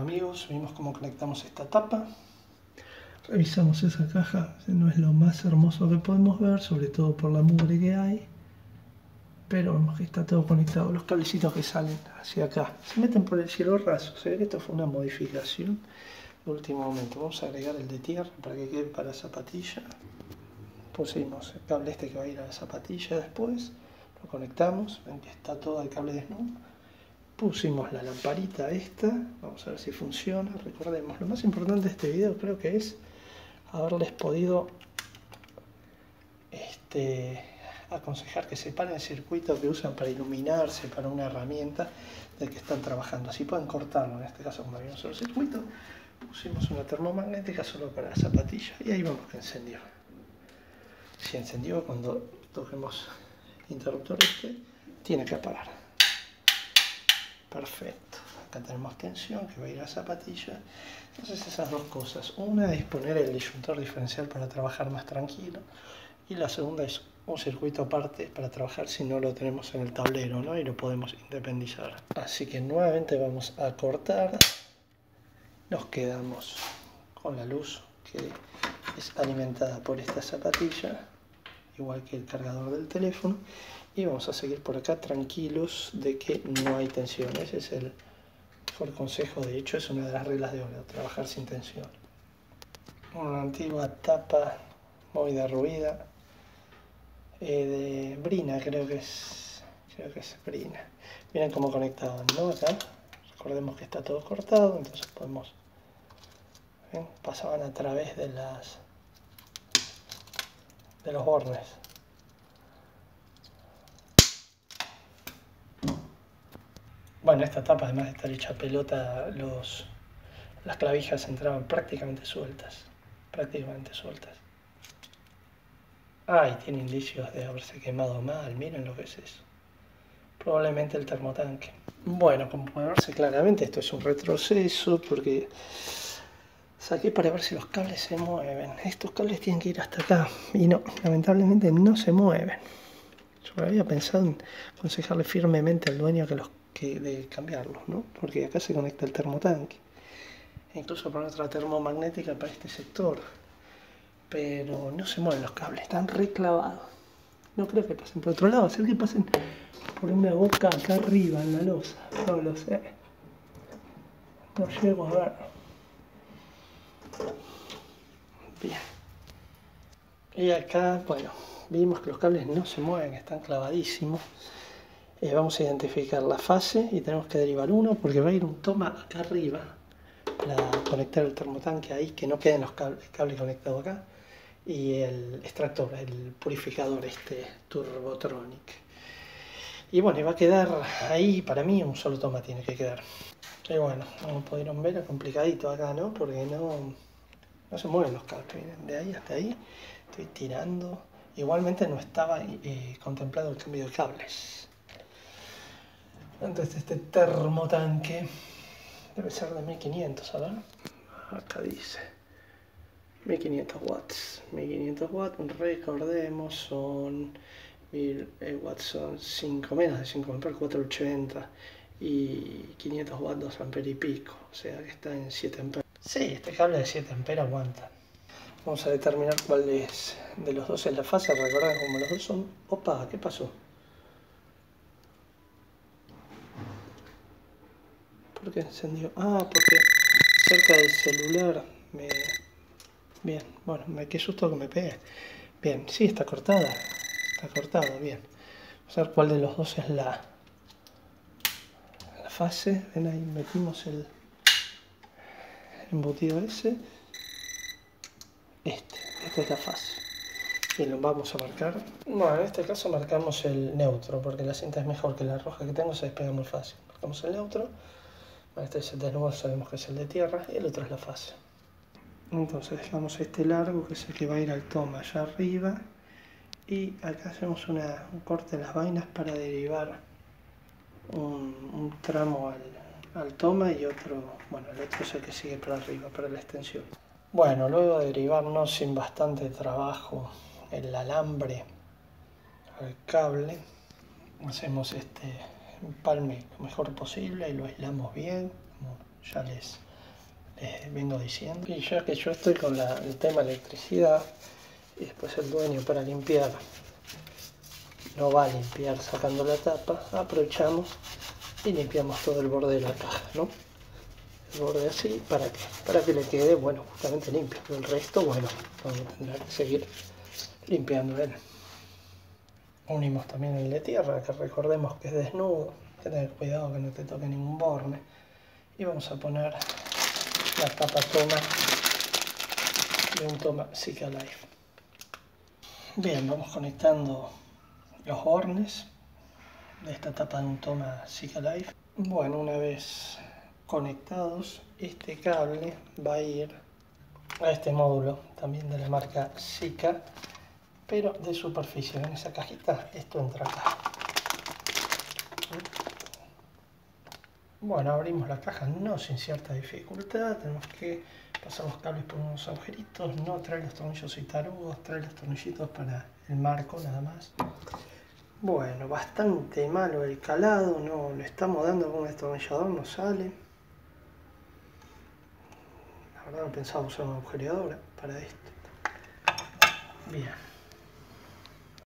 Amigos, vimos cómo conectamos esta tapa. Revisamos esa caja, no es lo más hermoso que podemos ver, sobre todo por la mugre que hay. Pero vemos que está todo conectado, los cablecitos que salen hacia acá. Se meten por el cielo raso, se ve que esto fue una modificación de último momento. Vamos a agregar el de tierra para que quede para zapatilla. Pusimos el cable este que va a ir a la zapatilla después. Lo conectamos, ven que está todo el cable desnudo pusimos la lamparita esta, vamos a ver si funciona, recordemos, lo más importante de este video creo que es haberles podido este, aconsejar que separen el circuito que usan para iluminarse, para una herramienta de que están trabajando, así pueden cortarlo, en este caso como había un solo circuito, pusimos una termomagnética solo para la zapatilla y ahí vamos que encendió. Si encendió cuando toquemos interruptor este, tiene que apagar. Perfecto. Acá tenemos tensión que va a ir a zapatilla. Entonces esas dos cosas. Una es poner el disyuntor diferencial para trabajar más tranquilo. Y la segunda es un circuito aparte para trabajar si no lo tenemos en el tablero ¿no? y lo podemos independizar. Así que nuevamente vamos a cortar. Nos quedamos con la luz que es alimentada por esta zapatilla, igual que el cargador del teléfono y vamos a seguir por acá tranquilos de que no hay tensión. Ese es el mejor consejo, de hecho es una de las reglas de oro, trabajar sin tensión. Una antigua tapa muy derruida eh, de Brina, creo que es, creo que es Brina. Miren cómo conectaban, ¿no? Acá, recordemos que está todo cortado, entonces podemos, pasaban a través de las de los bornes. Bueno, esta tapa además de estar hecha pelota, los, las clavijas entraban prácticamente sueltas, prácticamente sueltas. Ah, y tiene indicios de haberse quemado mal, miren lo que es eso. Probablemente el termotanque. Bueno, como verse claramente, esto es un retroceso porque saqué para ver si los cables se mueven. Estos cables tienen que ir hasta acá y no, lamentablemente no se mueven. Yo había pensado en aconsejarle firmemente al dueño que los que de cambiarlo, ¿no? Porque acá se conecta el termotanque. E incluso poner otra termomagnética para este sector. Pero no se mueven los cables, están reclavados. No creo que pasen por otro lado, ser que pasen por una boca acá arriba en la losa. No lo sé. No llego a ver. Bien. Y acá, bueno, vimos que los cables no se mueven, están clavadísimos. Eh, vamos a identificar la fase y tenemos que derivar uno porque va a ir un toma acá arriba para conectar el termotanque ahí, que no queden los cables, el cable conectado acá y el extractor, el purificador este Turbotronic. Y bueno, va a quedar ahí, para mí un solo toma tiene que quedar. Y bueno, como pudieron ver, es complicadito acá, ¿no? Porque no, no se mueven los cables, miren, de ahí hasta ahí estoy tirando. Igualmente no estaba eh, contemplado el cambio de cables. Entonces este termotanque debe ser de 1500, a ver. Acá dice 1500 watts. 1500 watts, recordemos, son 1000 eh, watts, son 5 menos de 5 amperes, 480 y 500 watts, 2 amperes y pico, o sea que está en 7 amperes. Sí, este cable de 7 amperes aguanta. Vamos a determinar cuál es de los dos en la fase, recordad como los dos son... Opa, ¿qué pasó? ¿Por qué encendió? Ah, porque cerca del celular me... Bien, bueno, me qué susto que me pegue. Bien, sí, está cortada. Está cortado, bien. Vamos a ver cuál de los dos es la, la fase. Ven ahí, metimos el embutido ese. Este, esta es la fase. Y lo vamos a marcar. Bueno, en este caso marcamos el neutro, porque la cinta es mejor que la roja que tengo, se despega muy fácil. Marcamos el neutro. Este es el de nuevo, sabemos que es el de tierra y el otro es la fase. Entonces dejamos este largo que es el que va a ir al toma allá arriba y acá hacemos una, un corte de las vainas para derivar un, tramo al, al, toma y otro, bueno, el otro es el que sigue para arriba, para la extensión. Bueno, luego de derivarnos sin bastante trabajo el alambre al cable, hacemos este empalme lo mejor posible y lo aislamos bien, como ya les vengo diciendo. Y ya que yo estoy con el tema electricidad y después el dueño para limpiar no va a limpiar sacando la tapa, aprovechamos y limpiamos todo el borde de la caja, ¿no? El borde así, ¿para qué? Para que le quede, bueno, justamente limpio. El resto, bueno, vamos a tener que seguir limpiando él. Unimos también el de tierra, que recordemos que es desnudo, tener cuidado que no te toque ningún borne. Y vamos a poner la tapa toma de un toma Zika Life. Bien, vamos conectando los hornes de esta tapa de un toma Zika Life. Bueno, una vez conectados, este cable va a ir a este módulo, también de la marca Zika, pero de superficie. En esa cajita, esto entra acá. Bueno, abrimos la caja no sin cierta dificultad, tenemos que pasar los cables por unos agujeritos, no trae los tornillos y tarugos, trae los tornillitos para el marco nada más. Bueno, bastante malo el calado, no le estamos dando con un destornillador, no sale. La verdad no pensaba usar una agujereadora para esto. Bien.